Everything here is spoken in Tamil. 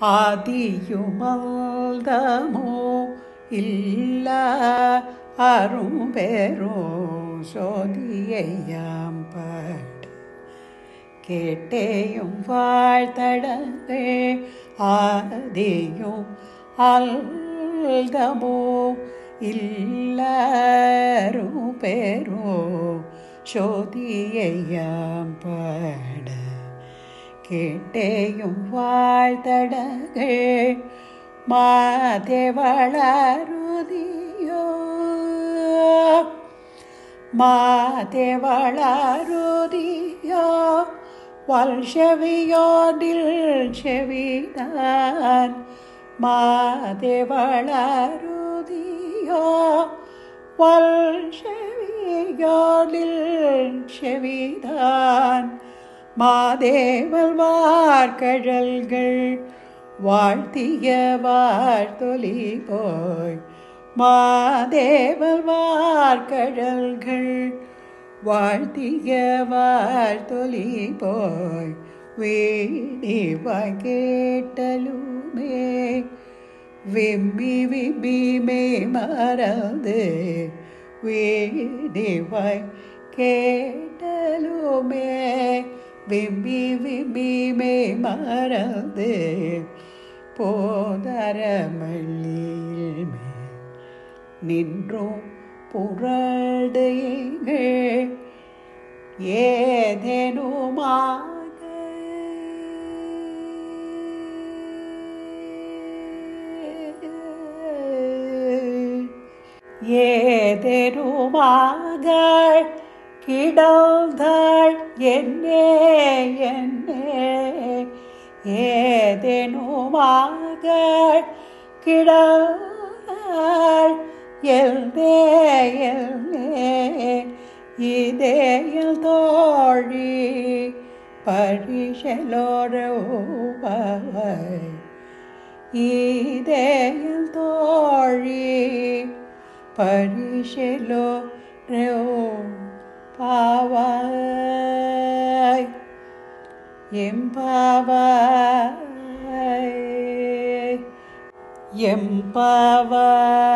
ஆதியுமல்தமோ இல்ல அரும்பெரும் சோதியையாம் கேட்டேயும் வாழ்த்தடங்கள் ஆதியும் அல்தமோ இல்லரும் பெரோ சோதியையாம் பாட கேட்டேயும் வாழ்த்தடகே மாதேவளருதியோ மாதேவளருதியோ வல்ஷவியோதில் செவிதான் மாதேவளருதியோ வல்ஷவியோதில் செவிதான் மாதேவல் வார்கழல்கள் வாழ்த்திய வார்த்தொலி போய் மாதேவல் வார்கழல்கள் வாழ்த்திய வார்த்தொலி போய் வீடிவாய் கேட்டலுமே விம்மி விம்மிமே மறந்து வீடிவாய் கேட்டலுமே விம்மி விம்மிமே மறந்து போதரமல்லியில் மேல் நின்றோம் புரடையே ஏதேனுமாக. ஏதேனுமாக. கிடந்தாள் என்னே என்னே ஏதேனுமாக கிடந்தாள் எல்தே எல்தே இதேயில் தோழி பரிசலோரவை இதேயில் தோழி பரிசலோ ரோ பாவாய் எம்பாவாய் எம்பாவாய்